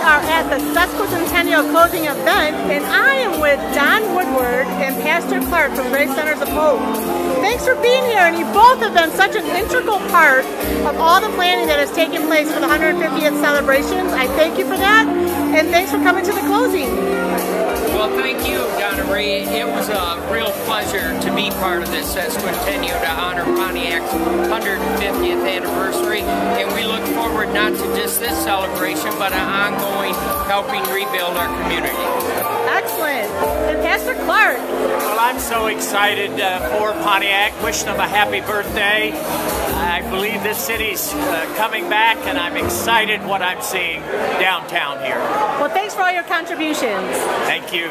are at the Sesquicentennial closing event, and I am with Don Woodward and Pastor Clark from Grace Centers of Hope. Thanks for being here, and you both have been such an integral part of all the planning that has taken place for the 150th celebrations. I thank you for that, and thanks for coming to the closing. Well, thank you, Donna Marie. It was a real pleasure to be part of this sesquicentennial to honor Pontiac's 150th anniversary, and we look forward not to just this celebration, but an ongoing helping rebuild our community. Excellent. And Pastor Clark. Well, I'm so excited uh, for Pontiac. Wish them a happy birthday. I believe this city's uh, coming back, and I'm excited what I'm seeing downtown here. Well, thanks for all your contributions. Thank you.